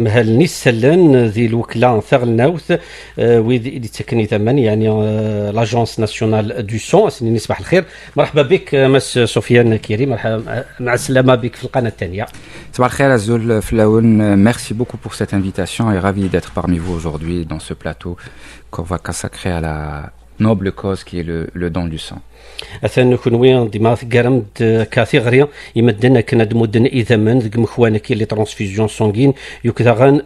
مهلني سلان ذي الوكلة ثغلناوث ويد اللي تكني ثمن يعني لاجونس ناسيونال دو سون سنين صباح الخير. مرحبا بك مس سفيان كيري. مرحبا مع السلامة بك في القناة الثانية صباح الخير Azul Flaoun, merci beaucoup pour cette invitation et ravi d'être parmi vous aujourd'hui dans ce plateau qu'on va consacrer la noble cause qui est le, le don du sang. اثن كنوي ديما ثقرم كاثي غريا يمدنا كنا دمدن اذا من ذك مخوانا كي لي ترانسفيزيون سونغين يكذا غان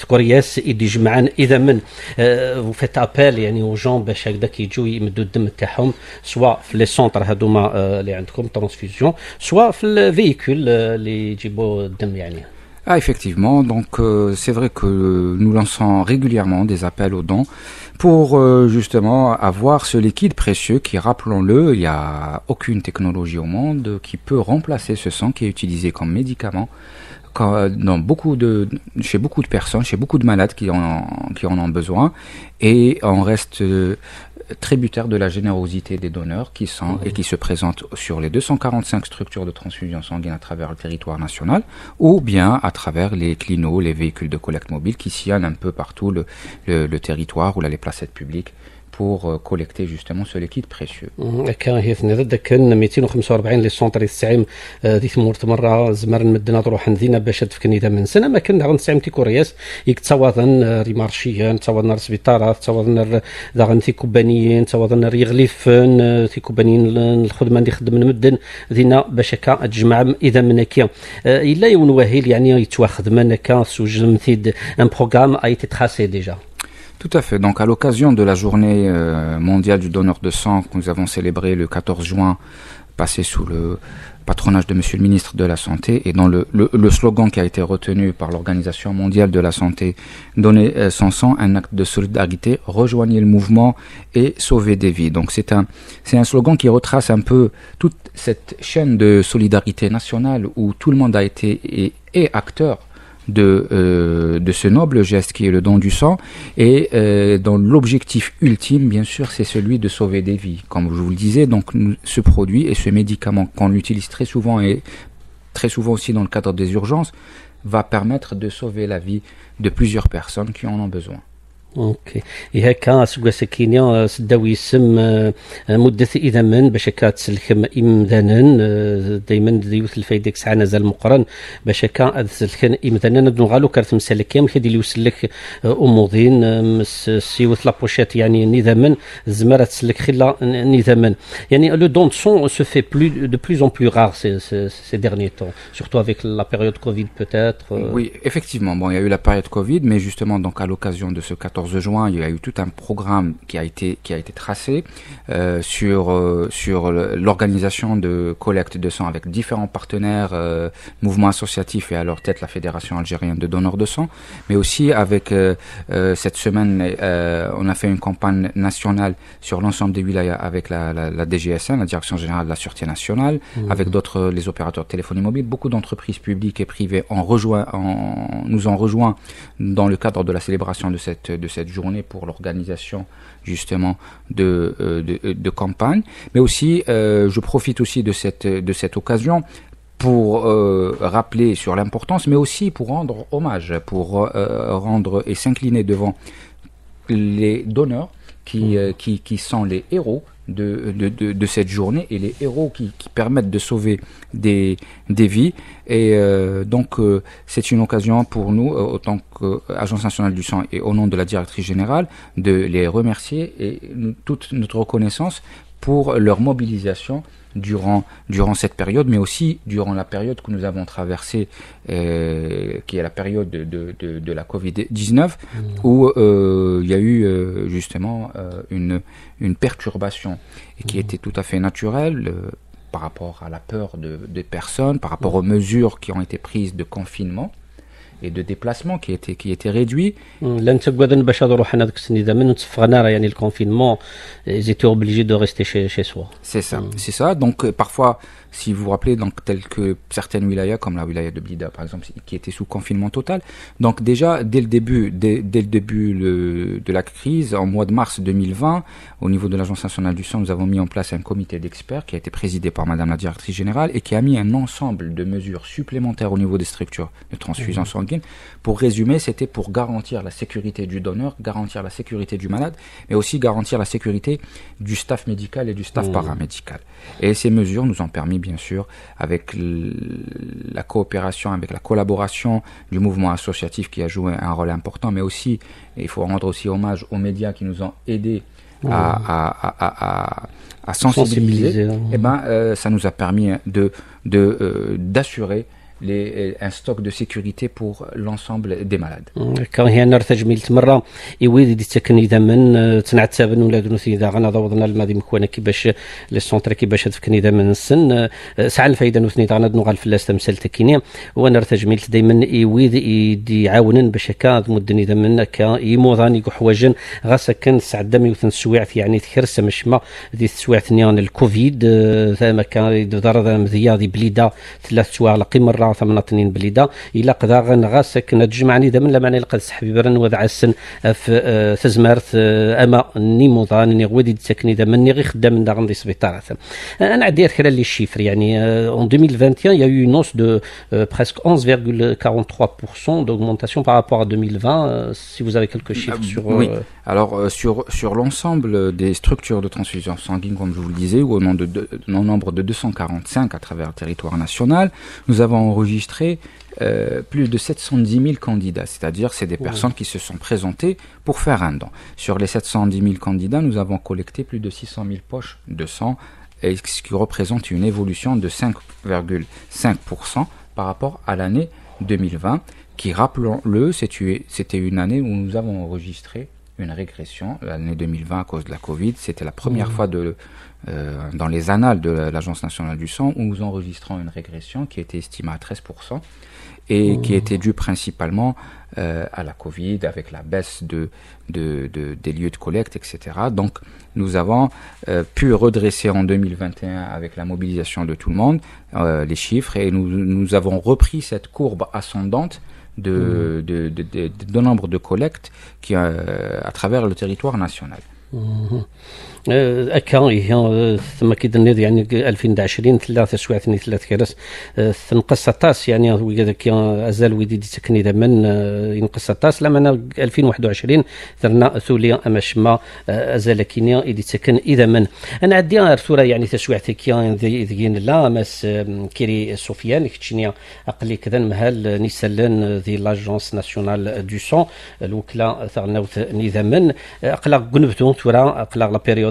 ذكورياس يدي جمعان اذا من فيت ابال يعني او جون باش هكذا كيجيو يمدوا الدم تاعهم سواء في لي سونتر هذوما اللي عندكم ترانسفيزيون سواء في الفيكول اللي يجيبوا الدم يعني Ah, effectivement, donc euh, c'est vrai que nous lançons régulièrement des appels aux dons pour euh, justement avoir ce liquide précieux qui, rappelons-le, il n'y a aucune technologie au monde qui peut remplacer ce sang qui est utilisé comme médicament de, chez beaucoup de personnes, chez beaucoup de malades qui en, qui en ont besoin, et on reste euh, tributaire de la générosité des donneurs qui sont et qui se présentent sur les 245 structures de transfusion sanguine à travers le territoire national ou bien à travers les clinos, les véhicules de collecte mobile qui sillonnent un peu partout le, territoire ou les placettes publiques pour euh, collecter justement ce liquide précieux. Mm, كراهيتنا هذا كان 245 لي سونتر يستعيم آه، ديك مورت مرة زمر مدنا تروح ندينا باش تفكني دا من سنة. ما كان كنا غنستعيم تيكورياس يكتواضن ريمارشيان تواضن سبيطارات تواضن دا غنتي كوبانيين تواضن ريغليفن آه، تي كوبانيين الخدمة اللي خدمنا مدن. دينا باش هكا تجمع إذا منك آه، إلا يون واهيل يعني يتواخد منك سوج مثيد ان بروغرام اي تي تخاسي ديجا Tout à fait. Donc, à l'occasion de la journée euh, mondiale du donneur de sang que nous avons célébrée le 14 juin, passé sous le patronage de Monsieur le ministre de la Santé, et dans le, slogan qui a été retenu par l'Organisation mondiale de la santé, donner euh, son sang, un acte de solidarité, rejoignez le mouvement et sauvez des vies. Donc, c'est un, c'est un slogan qui retrace un peu toute cette chaîne de solidarité nationale où tout le monde a été et est acteur de, euh, de ce noble geste qui est le don du sang. Et euh, dont l'objectif ultime bien sûr c'est celui de sauver des vies. Comme je vous le disais donc ce produit et ce médicament qu'on utilise très souvent et très souvent aussi dans le cadre des urgences va permettre de sauver la vie de plusieurs personnes qui en ont besoin أوكي هكا سوكا سكينيا سداوي يسم مده اذا من باش هكا تسلكم امذانا دائما ديوث الفايدك ساعه نزال مقرن باش هكا تسلكن امذانا غالو كارت مسلك يم كدي يسلك اموضين مس سيوث لابوشيت يعني نظاما زمرة تسلك خلا نظاما يعني لو دونسون سو في بلو دو بلوز اون بلو رار سي ديرني تون سورتو افيك لا بيريود كوفيد بوتيتر وي effectivement. بون يا يو لا eu كوفيد مي covid دونك justement donc à l'occasion 14 juin, il y a eu tout un programme qui a été qui a été tracé euh, sur euh, sur l'organisation de collecte de sang avec différents partenaires, euh, mouvements associatifs et à leur tête la Fédération algérienne de donneurs de sang, mais aussi avec cette semaine, on a fait une campagne nationale sur l'ensemble des wilayas avec la, la, la DGSN, la Direction générale de la sûreté nationale, Mhm. avec d'autres les opérateurs de téléphonie mobile, beaucoup d'entreprises publiques et privées en rejoint, nous ont rejoint dans le cadre de la célébration de cette de cette journée pour l'organisation justement de, euh, de, de campagne. Mais aussi, euh, je profite aussi de cette, de cette occasion pour euh, rappeler sur l'importance, mais aussi pour rendre hommage, pour euh, rendre et s'incliner devant les donneurs qui, euh, qui, qui sont les héros de, de, de, de cette journée et les héros qui, qui permettent de sauver des, des vies. Et euh, donc, euh, c'est une occasion pour nous, euh, autant qu'Agence nationale du sang et au nom de la directrice générale, de les remercier et toute notre reconnaissance pour leur mobilisation durant, durant cette période, mais aussi durant la période que nous avons traversée, euh, qui est la période de, de, la Covid-19, où euh, il y a eu euh, justement euh, une, une perturbation et qui était tout à fait naturelle euh, par rapport à la peur de, des personnes, par rapport aux mesures qui ont été prises de confinement et de déplacement qui était qui était réduit. Hmm. le confinement, ils étaient obligés de rester chez, chez soi. C'est ça, hmm. c'est ça. Donc euh, parfois, si vous vous rappelez, donc tel que certaines wilayas comme la wilaya de Blida par exemple, qui était sous confinement total. Donc déjà dès le début, dès, le début de la crise, en mois de mars 2020, au niveau de l'Agence nationale du sang, nous avons mis en place un comité d'experts qui a été présidé par Madame la directrice générale et qui a mis un ensemble de mesures supplémentaires au niveau des structures de transfusion hmm. sanguine. Pour résumer, c'était pour garantir la sécurité du donneur, garantir la sécurité du malade, mais aussi garantir la sécurité du staff médical et du staff mmh. paramédical. Et ces mesures nous ont permis, bien sûr, avec la coopération, avec la collaboration du mouvement associatif qui a joué un rôle important, mais aussi, il faut rendre aussi hommage aux médias qui nous ont aidés à, sensibiliser, et eh ben, euh, ça nous a permis de, de, euh, d'assurer les, euh, un stock de sécurité pour l'ensemble des malades. Mm, كان هنا تجميل تمرة يويد دي تكني دمن آه، تنعتبن ولا كنوثي إذا غنضوضنا الماضي مكوانا كيفاش لي سونتر كيفاش تفكني من السن. آه، سعى الفايدة نوثني اذا غنض نغال فلاس تمثال تكيني وأنا تجميل دائما يويد يدي يعاونن باش هكا مدني دمن من يموضان يكو حوايج غاس كان سعد دم يوثن السويعث يعني تكرس مش ما دي السويعث نيان الكوفيد. آه، ثما كان ضرر مزيادي بليده ثلاث سوايع لقي مرة. 184 بليدة. إلا قدا غنغاسك نتجمعني من لا معني لقد سحبي برن وضع السن في تزمارت أما ني موضان ني غودي تسكني دائما ني غي خدام غندي سبيطار أنا عندي خلال لي شيفر يعني en 2021 il y a eu une hausse de presque 11,43% d'augmentation par rapport à 2020 si vous avez quelques chiffres euh, sur oui. Euh, alors sur sur l'ensemble des structures de transfusion sanguine comme je vous le disais ou au nom de, de, nombre de 245 à travers le territoire national nous avons enregistré euh, plus de 710 000 candidats, c'est-à-dire c'est des personnes qui se sont présentées pour faire un don. Sur les 710 000 candidats, nous avons collecté plus de 600 000 poches de sang, et ce qui représente une évolution de 5,5% par rapport à l'année 2020, qui, rappelons-le, c'était une année où nous avons enregistré une régression. L'année 2020, à cause de la Covid, c'était la première fois de, euh, dans les annales de l'Agence nationale du sang où nous enregistrons une régression qui était estimée à 13% et qui était due principalement euh, à la Covid avec la baisse de, de, de, des lieux de collecte, etc. Donc nous avons euh, pu redresser en 2021 avec la mobilisation de tout le monde les chiffres et nous, nous avons repris cette courbe ascendante de, de, de, de, de nombre de collectes qui, euh, à travers le territoire national. أكا هي ثم كيدنيض يعني 2020 ثلاثة سواعتني ثلاث كرس تنقص طاس يعني ويدك أزال ويدي دي تكني دمن ينقص طاس لما 2021 ثرنا ثوليا امشما أزال كينيا ايدي تكن إذا من. أنا عندي ارثورا يعني تسويعتك ذيين لا مس كيري سفيان كتشنيا أقلي كذا مهال نيسلن ذي لاجونس ناسيونال دو سون. الوكلا ثرنا نيذمن اقلق قنبتون ثورا اقلق لا بيريود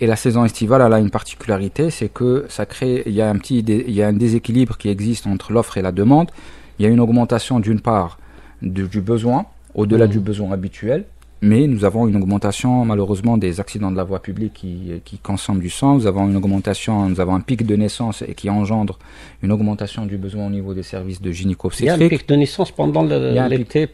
et la saison estivale, elle a une particularité, c'est que ça crée, il y a un petit, il y a un déséquilibre qui existe entre l'offre et la demande. Il y a une augmentation d'une part du, du besoin, au-delà mmh. du besoin habituel, mais nous avons une augmentation malheureusement des accidents de la voie publique qui, qui consomment du sang. Nous avons une augmentation, nous avons un pic de naissance et qui engendre une augmentation du besoin au niveau des services de gynéco Il y a un pic de naissance pendant l'été.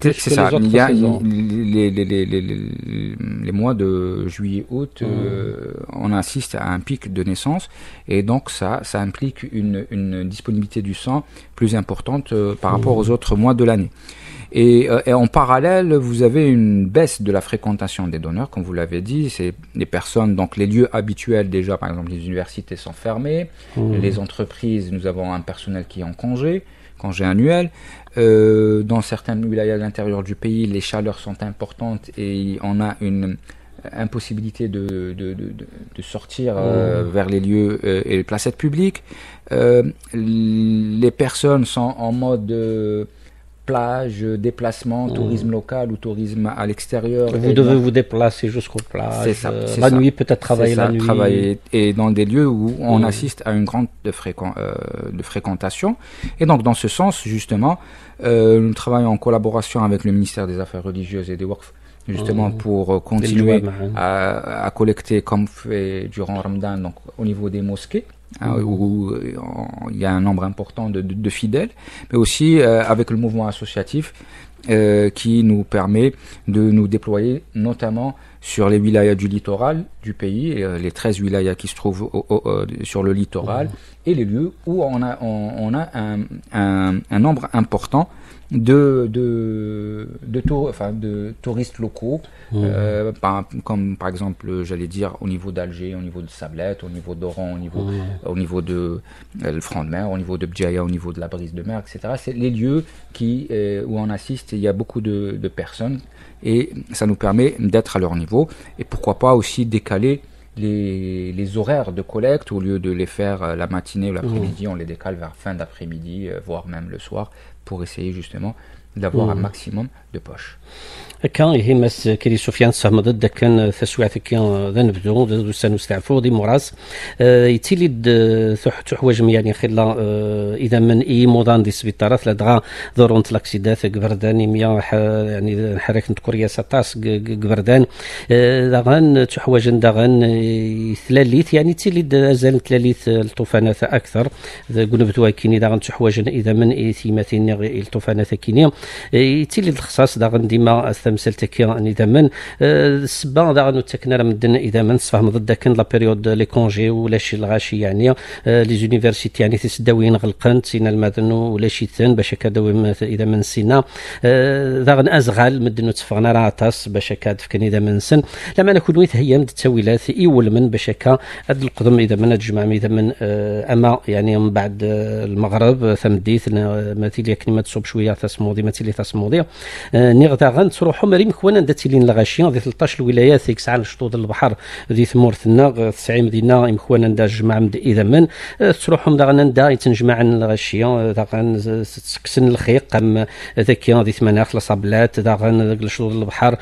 C'est ça. Il y a les, les, les, les, mois de juillet, août, mmh. euh, on assiste à un pic de naissance et donc ça, ça implique une, une disponibilité du sang plus importante euh, par rapport aux autres mois de l'année. Et, euh, et, en parallèle, vous avez une baisse de la fréquentation des donneurs, comme vous l'avez dit. C'est les personnes, donc les lieux habituels déjà, par exemple, les universités sont fermées, mmh. les entreprises, nous avons un personnel qui est en congé, congé annuel. Euh, dans certaines wilayas à l'intérieur du pays, les chaleurs sont importantes et on a une impossibilité de, de, de, de sortir euh, mmh. vers les lieux euh, et les placettes publiques. Les personnes sont en mode plage, déplacement, mmh. tourisme local ou tourisme à l'extérieur. Vous devez vous déplacer jusqu'aux plages. Ça, euh, la ça. nuit, peut-être travailler ça, la nuit. Travailler et dans des lieux où on mmh. assiste à une grande de, fréquent, euh, de, fréquentation. Et donc, dans ce sens, justement, euh, nous travaillons en collaboration avec le ministère des Affaires religieuses et des Waqf justement mmh. pour continuer à, à, collecter comme fait durant Ramadan donc au niveau des mosquées hein, mmh. où il y a un nombre important de, de, de fidèles, mais aussi euh, avec le mouvement associatif euh, qui nous permet de nous déployer notamment sur les wilayas du littoral du pays, les 13 wilayas qui se trouvent sur le littoral, et les lieux où on a, on, a un, un, nombre important de, de, de, enfin, de touristes locaux, euh, comme par exemple, j'allais dire, au niveau d'Alger, au niveau de Sablette, au niveau d'Oran, au niveau, au niveau de euh, le front de mer, au niveau de Bdjaya, au niveau de la brise de mer, etc. C'est les lieux qui, euh, où on assiste, il y a beaucoup de, de personnes et ça nous permet d'être à leur niveau et pourquoi pas aussi décaler les, les, horaires de collecte, au lieu de les faire la matinée ou l'après-midi, on les décale vers fin d'après-midi, voire même le soir, pour essayer justement d'avoir un maximum de poches. كان يهمس كري سفيان سهم ضد كان تسويعة كان ذا نبدو ذا سنستعفو دي موراس يتيلي تحواج يعني خلا اذا من اي موضان دي سبيطارات لدغا ضرونت لاكسيدات قبردان ميا يعني حرك نتكوريا ساتاس قبردان داغان تحواج داغان ثلاليث يعني تيلي ازال ثلاليث الطوفانات أكثر قلنا بدوا كيني داغان تحواج اذا من اي ثيماتين الطوفانات كيني تيلي الخصاص داغن ديما تمثلتك إذا من السبا داغن تكنا مدن إذا من صفهم ضد كان لا بيريود لي كونجي ولا شي الغاشي يعني لي زونيفرسيتي يعني تسداوين غلقن سينا المدن ولا شي ثان باش كداوي إذا من سينا. داغن أزغال مدن تفغنا راتاس باش كاد فكن إذا من سن. لما نكون ويت هي من التاويلات ايول من باش كا هاد القدم إذا من تجمع إذا من أما يعني من بعد المغرب ثمديت مثيل كلمه تصوب شوية تصمودي مثيل تصمودي نيغ داغن تروحوا مريم كوانا دات لين الغاشيه ذي 13 الولايات ذيك ساعة شطوط البحر ذي ثمورثنا 90 مدينة مكوانا دا جمع إذا من. تروحهم داغن دا يتنجمع الغاشيه داغن تسكسن الخيق أم ذاك ذي ثمانية صابلات داغن شطوط البحر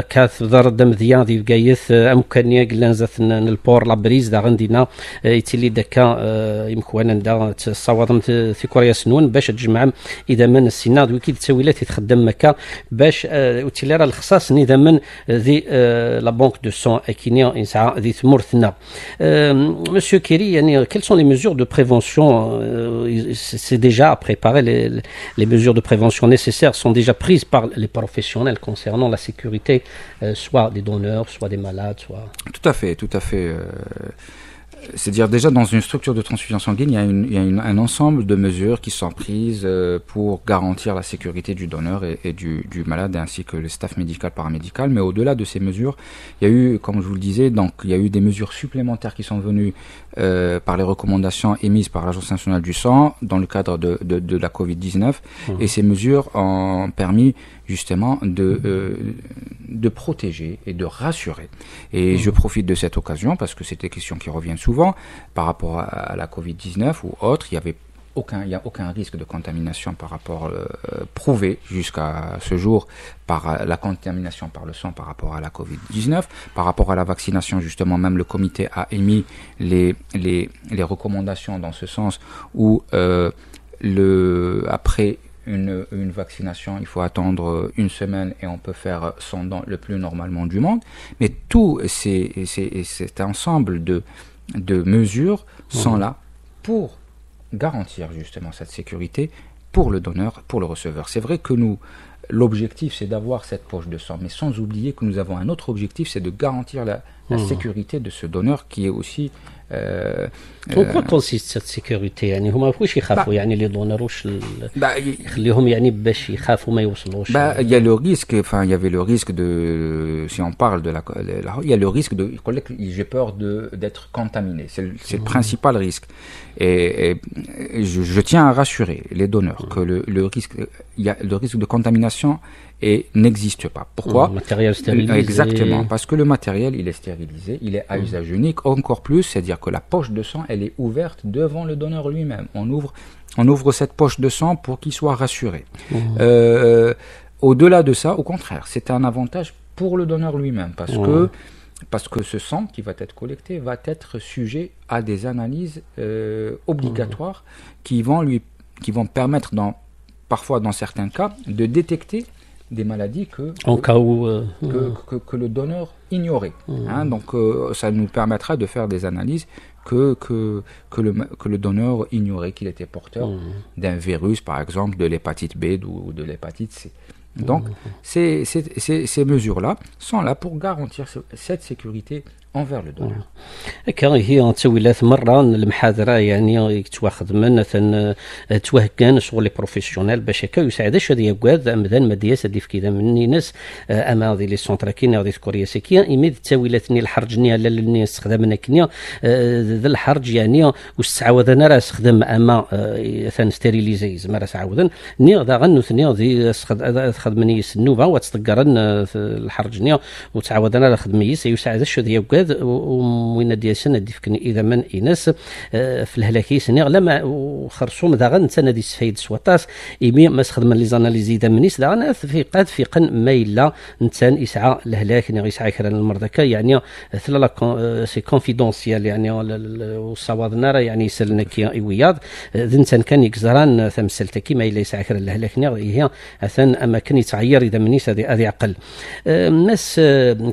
كاث ضر دم ذيا ذي بقايث امكانيه قلنا زات البور لابريز داغن دينا يتلي دكا يمكوانا دا تصاوضم في كوريا سنون باش تجمع إذا من السينا دويكي تسويلات يتخدم مكا باش وتيلي راه الخصاص نيذا من ذي لا بونك دو سون اكينيا يسعى ذي ثمورثنا مسيو كيري يعني quelles sont les mesures de prévention c'est déjà préparé les, les mesures de prévention nécessaires sont déjà prises par les professionnels concernant la sécurité soit des donneurs soit des malades soit tout à fait tout à fait euh c'est-à-dire déjà dans une structure de transfusion sanguine, il y a, une, il y a une, un ensemble de mesures qui sont prises euh, pour garantir la sécurité du donneur et, et du, du, malade ainsi que le staff médical paramédical. Mais au-delà de ces mesures, il y a eu, comme je vous le disais, donc il y a eu des mesures supplémentaires qui sont venues euh, par les recommandations émises par l'Agence nationale du sang dans le cadre de, de, de la Covid-19. Mmh. Et ces mesures ont permis justement de, euh, de protéger et de rassurer. Et mmh. je profite de cette occasion parce que c'est des questions qui reviennent souvent par rapport à, à la Covid-19 ou autre. Il y avait aucun, il n'y a aucun risque de contamination par rapport euh, prouvé jusqu'à ce jour par la contamination par le sang par rapport à la Covid-19. Par rapport à la vaccination, justement, même le comité a émis les, les, les recommandations dans ce sens où euh, le, après une, une, vaccination, il faut attendre une semaine et on peut faire son don le plus normalement du monde. Mais tout ces, ces, cet ensemble de, de mesures sont mmh. là pour garantir justement cette sécurité pour le donneur, pour le receveur. C'est vrai que nous, l'objectif c'est d'avoir cette poche de sang, mais sans oublier que nous avons un autre objectif, c'est de garantir la, la mmh. sécurité de ce donneur qui est aussi آه وكل كونسيست السيكوريتي يعني هما واش يخافوا يعني لي دونر واش يخليهم يعني باش يخافوا ما يوصلوش bah il y a le risque enfin il y avait le risque de si on parle de la il y a le risque de j'ai peur de d'être contaminé c'est le, le mmh. principal risque et, et je, je, tiens à rassurer les donneurs mmh. que le, le risque il y a le risque de contamination et n'existe pas. Pourquoi Le matériel stérilisé. Exactement, parce que le matériel, il est stérilisé, il est à mmh. usage unique. Encore plus, c'est-à-dire que la poche de sang, elle est ouverte devant le donneur lui-même. On ouvre, on ouvre cette poche de sang pour qu'il soit rassuré. Mmh. Euh, Au-delà de ça, au contraire, c'est un avantage pour le donneur lui-même, parce mmh. que parce que ce sang qui va être collecté va être sujet à des analyses euh, obligatoires qui vont lui qui vont permettre dans parfois dans certains cas de détecter des maladies que, en que, cas où, euh, que, que, que, le donneur ignorait. Mmh. Hein, donc euh, ça nous permettra de faire des analyses que, que, que, le, que le donneur ignorait qu'il était porteur mmh. d'un virus, par exemple de l'hépatite B ou de l'hépatite C. Donc, ces, ces, ces mesures-là sont là pour garantir cette sécurité envers le donneur. هكا هي تسويلات مره المحاضره يعني من مثلا توهكان شغل لي بروفيسيونيل باش هكا يساعد هذا يقعد امدان مدياس هذه في كذا مني ناس اما هذه لي سونتر كينا هذه كوريا سكيا ني الحرج ني لا لني استخدام كنيا ذا الحرج يعني واش تعاود أنا راه استخدم اما ثان ستيريليزي زعما راه تعاود ني غدا غنو ثنيا ذي خدمني النوبه وتستقرن الحرج ني وتعاود أنا خدمي يساعد شو يقعد الولد وين ديال نادي إذا من انس آه، في الهلاكي سنيغ لما وخرصوم ذا غن تنادي سفيد سواتاس إيمي ما خدم لي زاناليزي ذا منيس ذا غن في قاد في قن ما إلا نتان يسعى الهلاك نيغ يسعى المرضى كا يعني ثلا آه، سي كونفيدونسيال يعني والصوادنا راه يعني يسالنا كي وياض آه، ذنتان كان يكزران تمثلت كيما إلا يسعى كران الهلاك نيغ هي اثان اماكن يتعير اذا منيس هذه عقل مس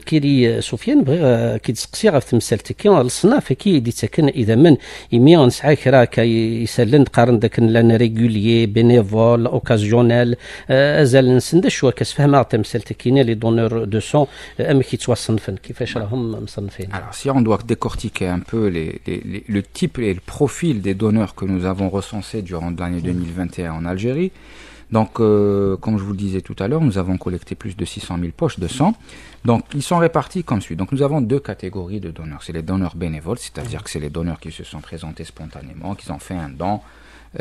كيري سفيان بغي كي تسقسي غف تمثالتك الصناف كي دي تكن اذا من يمي نسعى كرا كي يسلن قارن داك لان ريغوليي بينيفول اوكازيونيل ازال نسند شو كسفهم تمثالتك لي دونور دو سون ام كي توصنفن كيفاش راهم مصنفين Alors si on doit décortiquer un peu les, les, les, le type et le profil des donneurs que nous avons recensés durant l'année 2021 en Algérie, Donc, euh, comme je vous le disais tout à l'heure, nous avons collecté plus de 600 000 poches de sang. Donc, ils sont répartis comme suit. Donc, nous avons deux catégories de donneurs. C'est les donneurs bénévoles, c'est-à-dire que c'est les donneurs qui se sont présentés spontanément, qui ont fait un don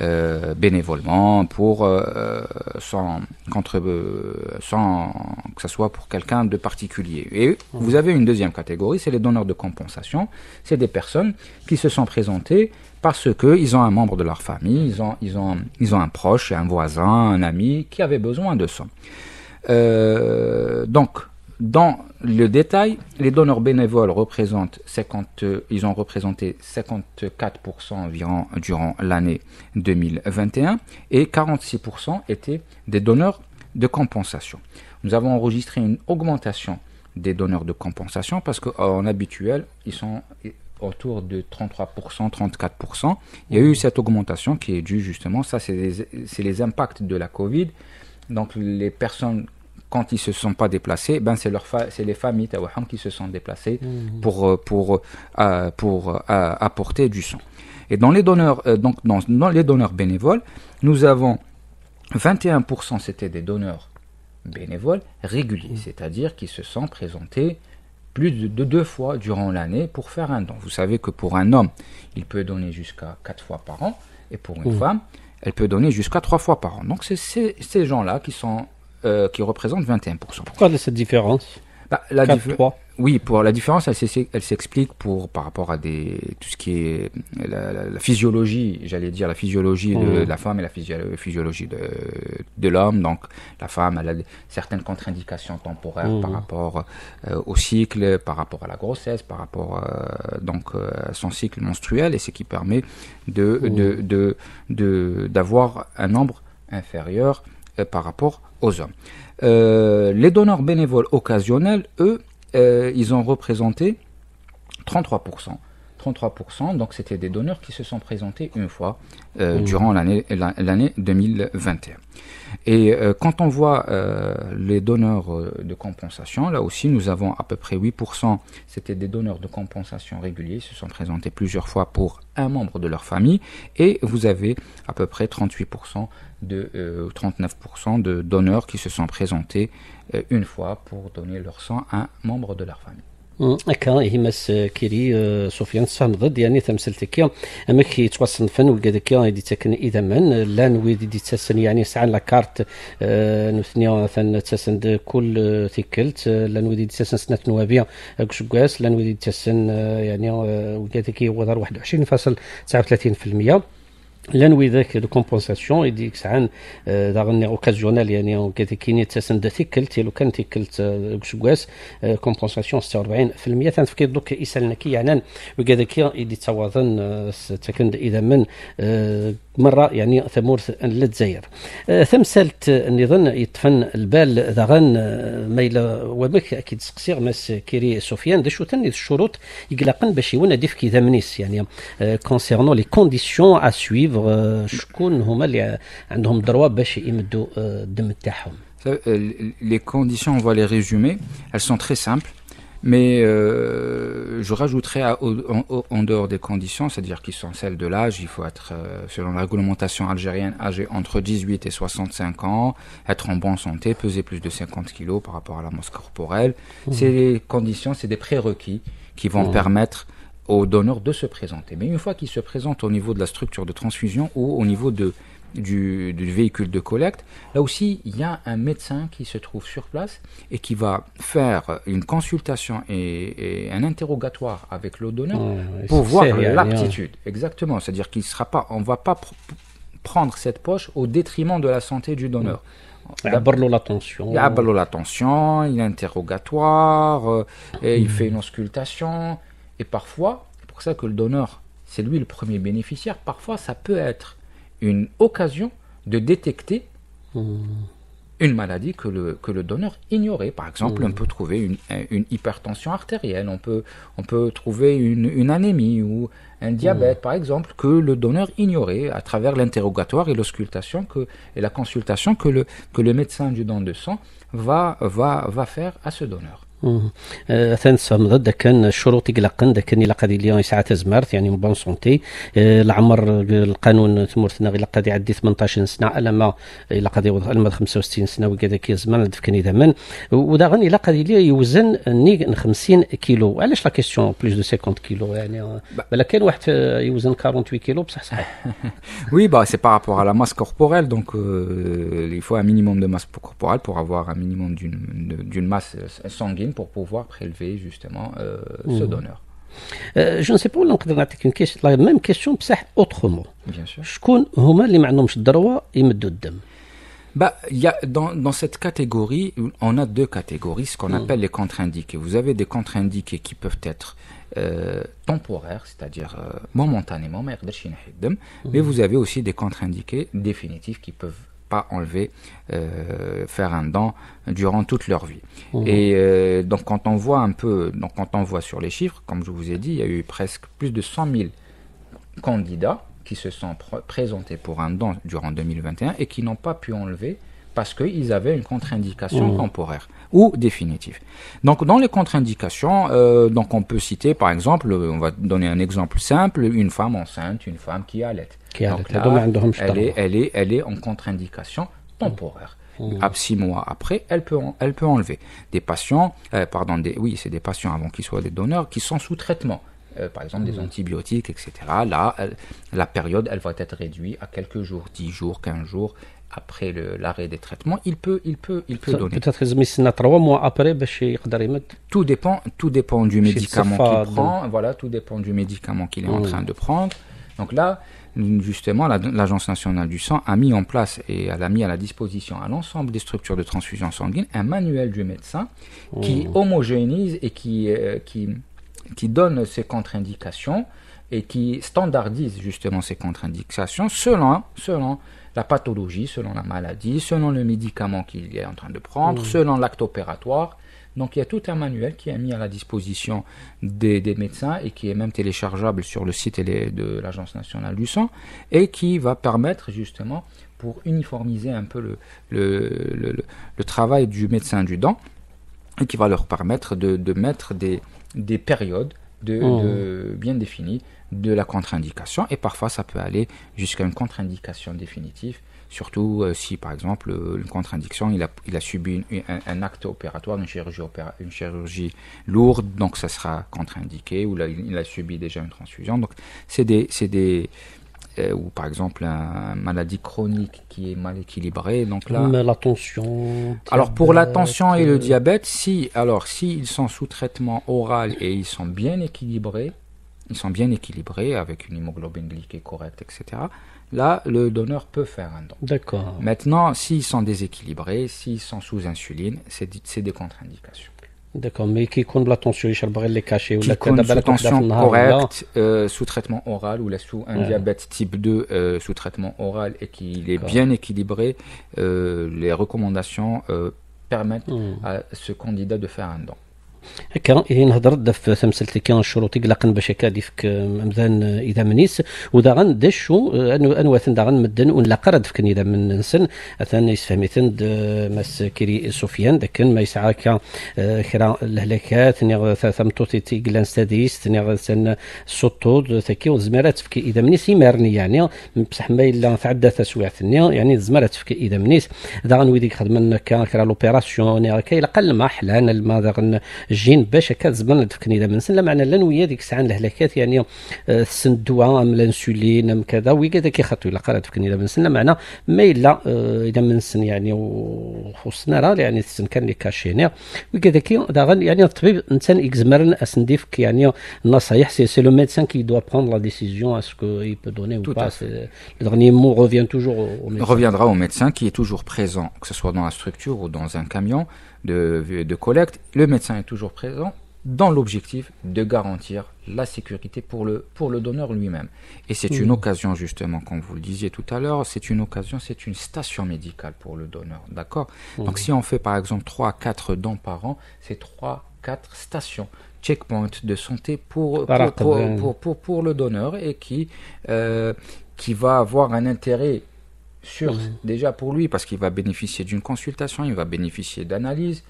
euh, bénévolement pour euh, sans, contre, sans que ce soit pour quelqu'un de particulier. Et vous avez une deuxième catégorie, c'est les donneurs de compensation. C'est des personnes qui se sont présentées parce qu'ils ont un membre de leur famille, ils ont, ils, ont, ils ont un proche, un voisin, un ami qui avait besoin de ça. Euh, donc, dans le détail, les donneurs bénévoles représentent 50, ils ont représenté 54% environ durant l'année 2021 et 46% étaient des donneurs de compensation. Nous avons enregistré une augmentation des donneurs de compensation parce qu'en habituel, ils sont autour de 33%, 34%. Il y a eu cette augmentation qui est due justement, ça c'est les, les, impacts de la Covid. Donc les personnes, quand ils ne se sont pas déplacés, ben c'est les familles qui se sont déplacées mmh. pour, euh, pour, euh, pour euh, apporter du sang. Et dans les donneurs, euh, donc dans, dans, les donneurs bénévoles, nous avons 21% c'était des donneurs bénévoles réguliers, mmh. c'est-à-dire qui se sont présentés plus de deux fois durant l'année pour faire un don. Vous savez que pour un homme, il peut donner jusqu'à quatre fois par an, et pour une mmh. femme, elle peut donner jusqu'à trois fois par an. Donc c'est ces gens-là qui, sont, euh, qui représentent 21%. Pourquoi de cette différence? Bah, la 4, 3 oui, pour la différence, elle s'explique pour par rapport à des tout ce qui est la, la, la physiologie, j'allais dire la physiologie de Mmh. la femme et la physio- physiologie de, de l'homme. Donc, la femme, elle a certaines contre-indications temporaires Mhm. par rapport euh, au cycle, par rapport à la grossesse, par rapport euh, donc euh, à son cycle menstruel, et ce qui permet de de- d'avoir un nombre inférieur par rapport aux hommes. Les donneurs bénévoles occasionnels, eux, ils ont représenté 33%. 33%, donc c'était des donneurs qui se sont présentés une fois euh, Mhm. durant l'année la- l'année 2021. Et euh, quand on voit euh, les donneurs de compensation, là aussi nous avons à peu près 8%, c'était des donneurs de compensation réguliers, ils se sont présentés plusieurs fois pour un membre de leur famille, et vous avez à peu près 38% de euh, 39% de donneurs qui se sont présentés une fois pour donner leur sang à un membre de leur famille. اكا هماس كيري سفيان صامدد يعني تمثلت كي اما كي توصنفن ولقى هكا يدي تاكن اذا من لا نويد تاسن يعني ساعه لاكارت نثني مثلا تاسن كل تيكلت لا نويد تاسن سنه نوابيه كشكاس لا نويد تاسن يعني ولقى هكا هو 21.39% لأن ذاك دو كومبونساسيون يديك ساعان آه، دا غني اوكازيونال يعني كذا كيني تسن تيكلت لو كان تيكلت كشكواس كومبونساسيون 46% تنفكر دوك يسالنا كي يعني وكذا كي يدي تواضن آه، تكن إذا من آه، مرة يعني ثمورث للجزائر آه، ثمثلت النظام يطفن البال ذاغن آه، ميلا ومك أكيد سقسيغ مس كيري سفيان دا شو تني الشروط يقلقن باش يونا ديف كي منيس يعني كونسيرنون لي كونديسيون ا سويفر شكون هما اللي عندهم دروا باش يمدوا آه، الدم تاعهم les conditions, on va les résumer. Elles sont très simples. Mais euh, je rajouterais en, dehors des conditions, c'est-à-dire qui sont celles de l'âge, il faut être, euh, selon la réglementation algérienne, âgé entre 18 et 65 ans, être en bonne santé, peser plus de 50 kilos par rapport à la masse corporelle. Mmh. Ces conditions, c'est des prérequis qui vont mmh. permettre au donneur de se présenter. Mais une fois qu'il se présente au niveau de la structure de transfusion ou au niveau de du, véhicule de collecte. Là aussi, il y a un médecin qui se trouve sur place et qui va faire une consultation et, un interrogatoire avec le donneur pour voir l'aptitude. Exactement. C'est-à-dire qu'il sera pas, on va pas prendre cette poche au détriment de la santé du donneur. L'attention. Il l'attention, il y a interrogatoire, euh, et il fait une auscultation. Et parfois, c'est pour ça que le donneur, c'est lui le premier bénéficiaire, parfois ça peut être une occasion de détecter une maladie que le, que le donneur ignorait. Par exemple, on peut trouver une, une, hypertension artérielle, on peut, on peut trouver une, une anémie ou un diabète, par exemple, que le donneur ignorait à travers l'interrogatoire et l'auscultation que, et la consultation que le, que le médecin du don de sang va, va, va faire à ce donneur. ثاني صامد كان الشروط يقلقن كان إلا قضي اليوم ساعات زمرت يعني بون سونتي. العمر القانون ثمورتنا إلا قضي عدي 18 سنة ألا ما إلا قضي ألا 65 سنة وكذا كي زمان إذا من. ودا غن قضي لي يوزن ني 50 كيلو. علاش لا كيستيون بلوس دو 50 كيلو؟ يعني بلا كان واحد يوزن 48 كيلو بصح صحيح bah, c'est par rapport à la masse corporelle. Donc, euh, il faut un minimum de masse corporelle pour avoir un minimum d'une masse sanguine. pour pouvoir prélever justement euh, ce mmh. donneur. Euh, je ne sais pas où نقدر نعطيك question, la même question بصح autrement. Bien sûr. شكون هما اللي ما عندهمش الدروه يمدوا الدم؟ bah, y a, dans, dans cette catégorie, on a deux catégories, ce qu'on mmh. appelle les contre-indiqués. Vous avez des contre-indiqués qui peuvent être euh, temporaires, c'est-à-dire euh, momentanément, mmh. mais vous avez aussi des contre-indiqués définitifs qui peuvent pas enlever, euh, faire un dent durant toute leur vie. Mmh. Et euh, donc quand on voit un peu, donc quand on voit sur les chiffres, comme je vous ai dit, il y a eu presque plus de 100 000 candidats qui se sont présentés pour un don durant 2021 et qui n'ont pas pu enlever parce qu'ils avaient une contre-indication mmh. temporaire ou définitive. Donc dans les contre-indications, euh, donc on peut citer par exemple, on va donner un exemple simple, une femme enceinte, une femme qui allait. Donc là, elle, est, elle, est, elle est en contre-indication temporaire. Mmh. À six mois après, elle peut, elle peut enlever. Des patients, euh, pardon, des, oui, c'est des patients avant qu'ils soient des donneurs, qui sont sous traitement. Euh, par exemple des mmh. antibiotiques, etc. Là, la période, elle va être réduite à quelques jours, 10 jours, 15 jours, après l'arrêt des traitements, il peut, il peut, il peut donner. Peut-être trois mois après, tout dépend, tout dépend du médicament qu'il prend. Voilà, tout dépend du médicament qu'il est en mmh. train de prendre. Donc là, justement, l'Agence nationale du sang a mis en place et elle a mis à la disposition à l'ensemble des structures de transfusion sanguine un manuel du médecin qui mmh. homogénise et qui, euh, qui, qui donne ses contre-indications et qui standardise justement ces contre-indications selon, selon la pathologie, selon la maladie, selon le médicament qu'il est en train de prendre, mmh. selon l'acte opératoire. Donc il y a tout un manuel qui est mis à la disposition des, médecins et qui est même téléchargeable sur le site de l'Agence nationale du sang et qui va permettre justement pour uniformiser un peu le, le, travail du médecin du dent et qui va leur permettre de, mettre des, des périodes de, mmh. bien définies de la contre-indication. Et parfois ça peut aller jusqu'à une contre-indication définitive. Surtout euh, si par exemple euh, une contre-indication il a, il a subi un, acte opératoire une chirurgie, une chirurgie lourde donc ça sera contre-indiqué ou là, il a subi déjà une transfusion. Donc c'est des, des ou par exemple une maladie chronique qui est mal équilibrée donc là la tension alors pour la tension et le diabète si alors s'ils sont sous traitement oral et ils sont bien équilibrés ils sont bien équilibrés avec une hémoglobine glyquée correcte, etc. Là, le donneur peut faire un don. D'accord. Maintenant, s'ils sont déséquilibrés, s'ils sont sous insuline, c'est des contre-indications. D'accord, mais qui compte la tension, les cachets ou la tension correcte euh, sous traitement oral ou sous un diabète type 2 euh, sous traitement oral et qu'il est bien équilibré, euh, les recommandations permettent hmm. à ce candidat de faire un don. هكا نهضر في تمثلتي كان الشروط يقلقن باش هكا ديفك ممذان إذا منيس ودا غن دشو انواثن دا غن مدن ونلاقى رد فكن إذا من نسن. اثن يسفهميتن ماس كيري سفيان دكن ما يسعى كا كرا الهلاكات ثمتوتي تيقلان ستاديس تنيغ سن سوتود ثكي وزمرات فكي إذا منيس يمارني يعني. بصح ما إلا تعدى تسويعتني يعني زمرات فكي إذا منيس دا ويديك خدمنا كرا لوبيراسيون كي قل ما حلان الماذا الجين باش هكا زبن تفكني إذا منسن لا معنى لن ويا ديك الساعة الهلاكات يعني السن الدواء ام الانسولين ام كذا ويا كذا كيخطو الا قرات تفكني إذا منسن لا معنى ما إلا إذا منسن يعني وخصنا راه يعني السن كان لي كاشينير ويا كذا كي يعني الطبيب إنسان اكزمرن اسنديفك يعني النصايح سي لو ميدسان كي دوا بروندر لا ديسيزيون اسكو il peut donner ou Tout pas le dernier mot revient toujours au médecin. reviendra au médecin qui est toujours présent, que ce soit dans la structure ou dans un camion. De, de collecte. Le médecin est toujours présent dans l'objectif de garantir la sécurité pour le, pour le donneur lui-même. Et c'est une occasion, justement, comme vous le disiez tout à l'heure, c'est une occasion, c'est une station médicale pour le donneur. D'accord? Donc si on fait par exemple 3 à 4 dons par an, c'est 3 4 stations checkpoint de santé pour, pour, pour, pour- pour le donneur et qui, euh, qui va avoir un intérêt sûr, déjà pour lui, parce qu'il va bénéficier d'une consultation, il va bénéficier d'analyses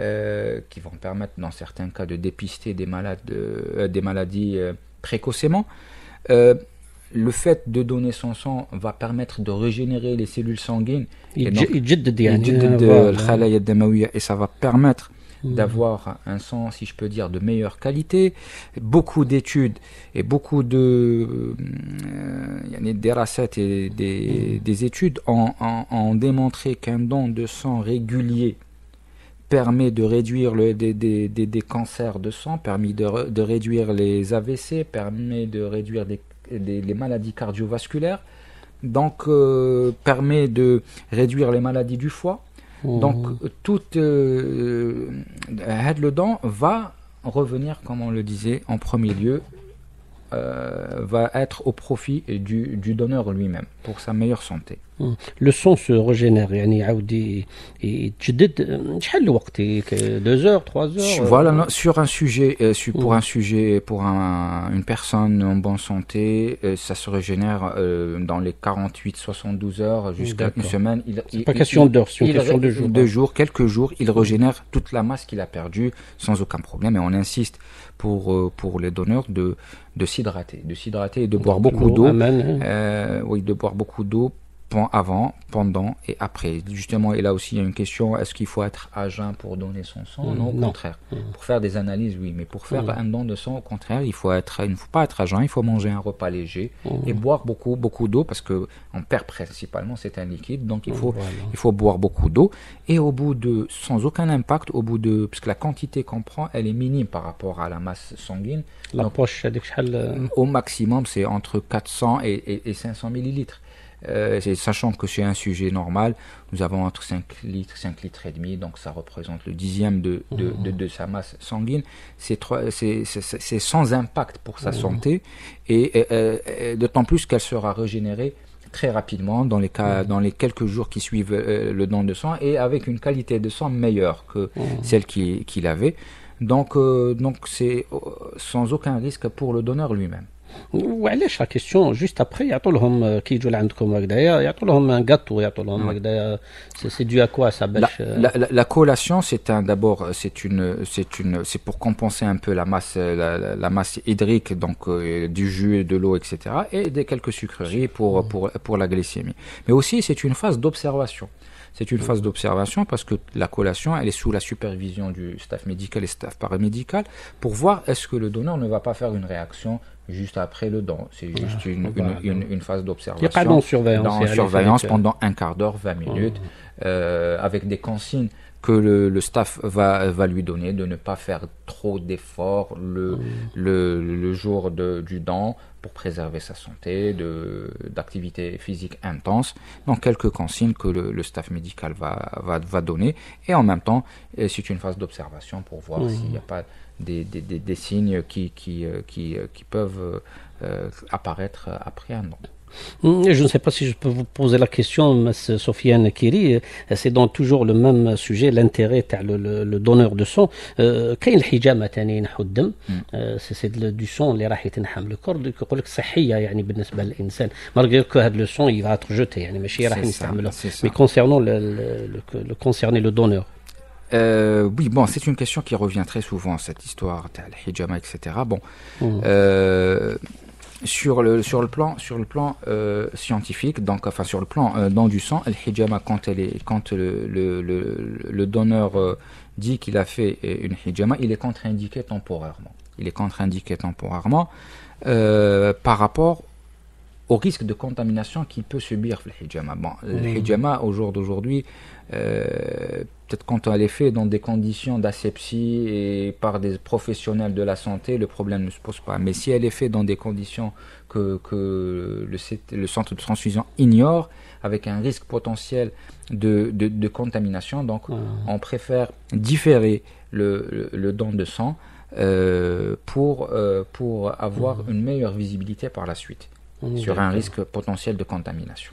euh, qui vont permettre, dans certains cas, de dépister des, malades, euh, euh, des maladies précocement. le fait de donner son sang va permettre de régénérer les cellules sanguines. Et ça va permettre Mhm. d'avoir un sang, si je peux dire, de meilleure qualité. Beaucoup d'études et beaucoup de euh, il y a des recettes et des, des études ont, ont- ont démontré qu'un don de sang régulier permet de réduire le, des, des- des- des cancers de sang, permet de, re- de réduire les AVC, permet de réduire les maladies cardiovasculaires, donc euh, permet de réduire les maladies du foie. Donc, euh, tout euh, euh, le don va revenir, comme on le disait, en premier lieu, euh, va être au profit du, du donneur lui-même, pour sa meilleure santé. مم. لو سون سو ريجينير يعني يعاود ي- يتجدد شحال الوقت 2 اور 3 اور Voilà, non, sur un sujet, euh, sur- pour Mm. un sujet, pour un- une personne en bonne santé, euh, ça se régénère euh, dans les 48-72 heures jusqu'à une D'accord. semaine. Il, C'est il- pas il- question d'heures, c'est une il question ré- de jours. Deux jours, quelques jours, il régénère toute la masse qu'il a perdue sans aucun problème. Et on insiste pour, euh, pour les donneurs de, de s'hydrater, de s'hydrater et de boire beaucoup d'eau. أمان. Euh, oui, de boire beaucoup d'eau pen- avant, pendant et après. Justement, et là aussi, il y a une question est-ce qu'il faut être à jeun pour donner son sang? Non, au contraire. Pour faire des analyses, oui, mais pour faire un don de sang, au contraire, il faut être, il ne faut pas être à jeun. Il faut manger un repas léger et boire beaucoup, beaucoup d'eau parce que on perd principalement c'est un liquide, donc il faut, il faut boire beaucoup d'eau. Et au bout de, sans aucun impact, au bout de, parce la quantité qu'on prend, elle est minime par rapport à la masse sanguine. La poche, au maximum, c'est entre 400 et, et, et 500 millilitres. Euh, sachant que c'est un sujet normal, nous avons entre 5 litres, 5 litres et demi, donc ça représente le dixième de, de, de- de sa masse sanguine. C'est sans impact pour sa santé, et, et, euh, et d'autant plus qu'elle sera régénérée très rapidement dans les cas, dans les quelques jours qui suivent euh, le don de sang et avec une qualité de sang meilleure que celle qu'il avait. Donc, euh, donc c'est euh, sans aucun risque pour le donneur lui-même. وعلاش لا كيستيون جوست ابخي يعطوا لهم كي يجوا لعندكم هكذايا يعطوا لهم ان غاتو يعطوا لهم هكذايا سي دو اكوا سا La, باش la, la- la collation, c'est un d'abord, c'est une, c'est une, c'est pour compenser un peu la masse, la, la- la masse hydrique, donc euh, du jus et de l'eau, etc., et des quelques sucreries pour, pour, pour la glycémie. Mais aussi, c'est une phase d'observation. C'est une phase d'observation parce que la collation, elle est sous la supervision du staff médical et staff paramédical pour voir est-ce que le donneur ne va pas faire une réaction juste après le don. C'est juste une, phase d'observation. Il n'y a pas de surveillance. Surveillance pendant un quart d'heure, 20 minutes avec des consignes que le, le staff va, va lui donner de ne pas faire trop d'efforts le, le, le jour de, du don pour préserver sa santé, de- d'activité physique intense. Donc quelques consignes que le, staff médical va, va, va donner. Et en même temps, euh, c'est une phase d'observation pour voir s'il n'y a pas des, des, des, des signes qui, qui, euh, qui, euh, qui peuvent euh, euh, apparaître après un don. Je ne sais pas si je peux vous poser la question, Sofiane Kiri. C'est dans toujours le même sujet, l'intérêt le, le, le donneur de son. كاين الحجامه ثاني ينحو الدم سي دو سون اللي راح يتنحم لو كور يقول لك صحيه يعني بالنسبه للانسان مالغري كو هذا لو سون يفا اتر جوتي يعني ماشي راح نستعمله مي كونسيرنون le concerner le donneur euh, oui, bon, c'est une question qui revient très souvent, cette histoire, le hijama, etc. Bon, mmh. euh, sur le sur le plan sur le plan euh, scientifique donc enfin sur le plan euh, dans du sang le hijama quand elle est quand le le, le, le donneur euh, dit qu'il a fait une hijama il est contre-indiqué temporairement il est contre-indiqué temporairement euh, par rapport au risque de contamination qu'il peut subir le hijama. Bon, le mmh. hijama au jour d'aujourd'hui, euh, peut-être quand elle est faite dans des conditions d'asepsie et par des professionnels de la santé, le problème ne se pose pas. Mais si elle est faite dans des conditions que, que le, le, centre de transfusion ignore, avec un risque potentiel de, de, de contamination, donc mmh. on préfère différer le, le, le don de sang euh, pour, euh, pour avoir mmh. une meilleure visibilité par la suite sur un risque potentiel de contamination.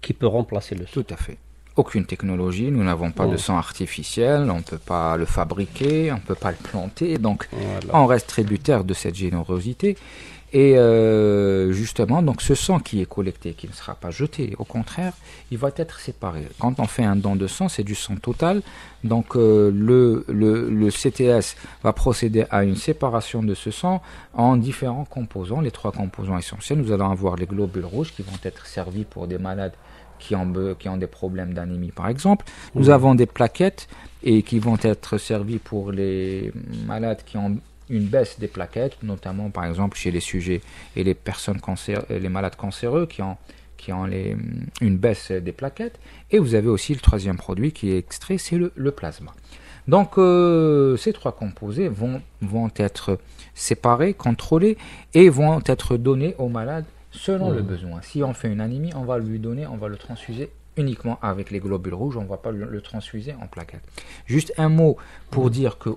qui peut remplacer le sang. Tout à fait. Aucune technologie, nous n'avons pas de sang artificiel, on ne peut pas le fabriquer, on ne peut pas le planter, donc on reste tributaire de cette générosité. Et euh, justement, donc ce sang qui est collecté, qui ne sera pas jeté, au contraire, il va être séparé. Quand on fait un don de sang, c'est du sang total. Donc euh, le, le, le, CTS va procéder à une séparation de ce sang en différents composants, les trois composants essentiels. Nous allons avoir les globules rouges qui vont être servis pour des malades qui ont, qui ont des problèmes d'anémie, par exemple. Nous mmh. avons des plaquettes et qui vont être servies pour les malades qui ont une baisse des plaquettes, notamment par exemple chez les sujets et les personnes cancéreuses, les malades cancéreux qui ont, qui ont les, une baisse des plaquettes. Et vous avez aussi le troisième produit qui est extrait, c'est le, le, plasma. Donc euh, ces trois composés vont, vont être séparés, contrôlés et vont être donnés aux malades selon mmh. le besoin. Si on fait une anémie, on va lui donner, on va le transfuser uniquement avec les globules rouges, on ne va pas le, le transfuser en plaquettes. Juste un mot pour mmh. dire que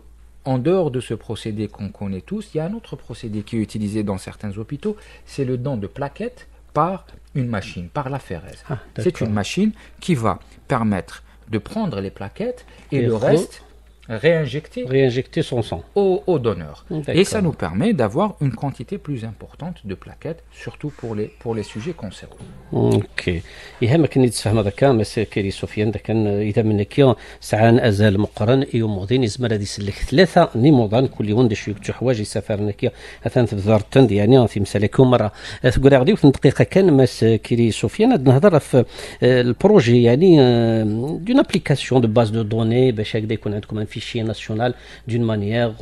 en dehors de ce procédé qu'on connaît tous, il y a un autre procédé qui est utilisé dans certains hôpitaux, c'est le don de plaquettes par une machine, par la ferraise. Ah, c'est une machine qui va permettre de prendre les plaquettes et, et le reste réinjecter, réinjecter son sang au, au donneur. Et ça nous permet d'avoir une quantité plus importante de plaquettes, surtout pour les, pour les sujets cancéreux. اوكي يهمك اني تفهم هذا كان بس كيري سفيان ده كان اذا منك سعان ازال مقرن ايو موضين يزمر هذه سلك ثلاثه نيموضان كل يوم دي شيك حوايج يسافر نكيا اثان في ذارتن يعني في مسالكم مره تقول غادي في دقيقه كان مس كيري سفيان نهضر في البروجي يعني دون ابليكاسيون دو باز دو دوني باش هكذا يكون عندكم ان فيشي ناسيونال دون مانيير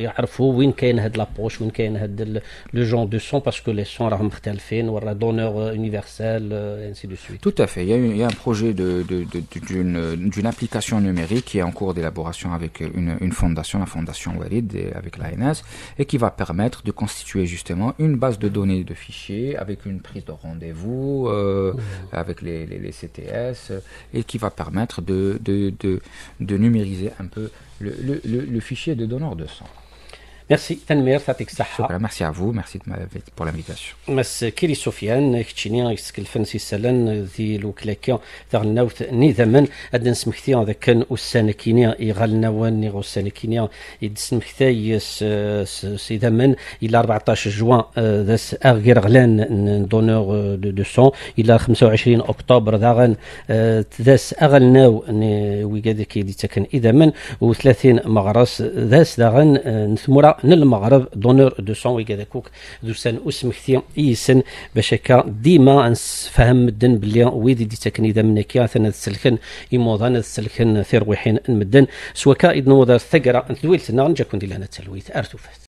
يعرفوا وين كاين هاد لابوش وين كاين هاد لو جون دو سون باسكو لي سون راهم مختلفين ولا دونور universel, et ainsi de suite. Tout à fait. Il y a, une, il y a un projet d'une de, de, d'une application numérique qui est en cours d'élaboration avec une, une, fondation, la fondation Walid, et avec l'ANS, et qui va permettre de constituer justement une base de données de fichiers avec une prise de rendez-vous, euh, mmh. avec les, les, les, CTS, et qui va permettre de, de, de numériser un peu le, fichier de donneur de sang. Merci Tanmer, يعطيك الصحة. شكرا ميرسي à vous, merci pour l'invitation. مس كيري سفيان كتشيني الفنسي السلان ذي الوكلاكا تاع النوت نظاما هاد نسمحتي هذا كان السنة كينيا يغالنا واني السنة كينيا يدسمحتي سيدامن إلى 14 جوان ذاس اغير غلان دونور دو سون إلى 25 اكتوبر داغن ذاس اغلناو وي كي تكن اذا من و 30 مغرس ذاس داغن نثمرا المغرب دونور دو سون ويكذا كوك دوسان اسمكتي إيسن باش هكا ديما نفهم مدن بلي ويدي دي تكن اذا منك ثنا تسلكن يموضان تسلكن ثيرويحين المدن سواكا اذ نوض ثقرا ثويلتنا نجا كون دي لنا تلويت أرتوفات.